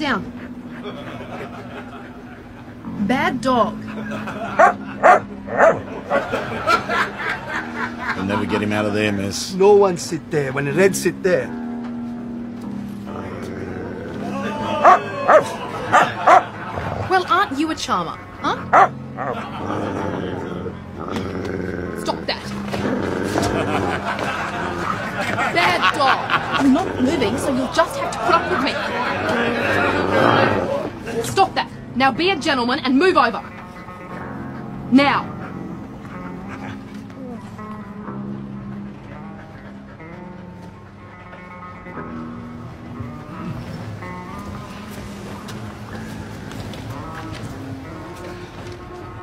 down. Bad dog. You'll never get him out of there, miss. No one sit there when the Red sit there. Well, aren't you a charmer? Huh? Stop that. Bad dog. I'm not moving, so you'll just have to put up with me. Now be a gentleman and move over. Now.